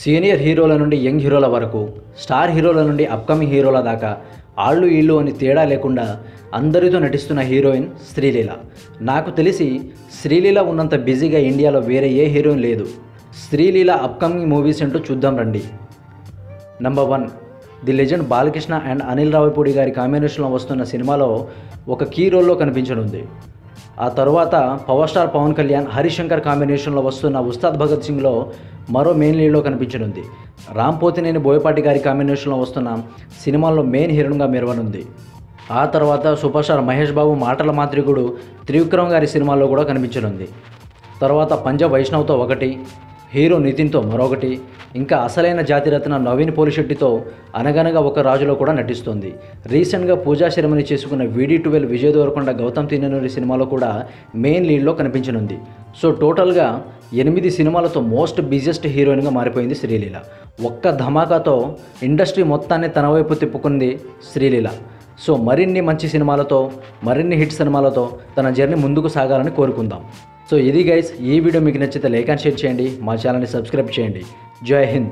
Senior హీరోల నుండి young హీరోల వరకు స్టార్ హీరోల నుండి అప్కమింగ్ హీరోల దాకా ఆళ్ళు ఈళ్ళు అని తేడా లేకుండా అందరితో నటిస్తున్న హీరోయిన్ శ్రీలీల. నాకు తెలిసి శ్రీలీల ఉన్నంత బిజీగా ఇండియాలో వేరే ఏ హీరోయిన్ లేదు. శ్రీలీల అప్కమింగ్ మూవీస్ అంటూ చూద్దాం రండి. Number one the legend Balakrishna and Anil Ravipudi గారి కాంబినేషన్లో వస్తున్న సినిమాలో ఒక కీ రోల్లో కనిపించనుంది. ఆ తర్వాత పవర్ స్టార్ పవన్ కళ్యాణ్ హరిశంకర్ కాంబినేషన్లో వస్తున్న ఉస్తాద్ భగత్ సింగ్లో మరో మెయిన్ లీడ్లో కనిపించనుంది. రామ్ పోతినేని బోయపాటి గారి కాంబినేషన్లో వస్తున్న సినిమాల్లో మెయిన్ హీరోయిన్గా మెరవనుంది. ఆ తర్వాత సూపర్ స్టార్ మహేష్ బాబు మాటల మాంత్రికుడు త్రివిక్రమ్ గారి సినిమాల్లో కూడా కనిపించనుంది. తర్వాత పంజాబ్ వైష్ణవ్తో ఒకటి హీరో నితిన్తో మరొకటి ఇంకా అసలైన జాతిరత్న నవీన్ పోలిశెట్టితో అనగనగా ఒక రాజులో కూడా నటిస్తుంది. రీసెంట్గా పూజా శర్మని చేసుకున్న వీడి ట్వెల్వ్ విజయ్ దేవరకొండ గౌతమ్ తిన్ననూరి సినిమాలో కూడా మెయిన్ లీడ్లో కనిపించనుంది. సో టోటల్గా ఎనిమిది సినిమాలతో మోస్ట్ బిజెస్ట్ హీరోయిన్గా మారిపోయింది శ్రీలీల. ఒక్క ధమాకాతో ఇండస్ట్రీ మొత్తాన్ని తన వైపు తిప్పుకుంది శ్రీలీల. సో మరిన్ని మంచి సినిమాలతో మరిన్ని హిట్ సినిమాలతో తన జర్నీ ముందుకు సాగాలని కోరుకుందాం. సో ఇది గైస్ ఈ వీడియో మీకు నచ్చితే లైక్ అండ్ షేర్ చేయండి. మా ఛానల్ని సబ్స్క్రైబ్ చేయండి. జై హింద్.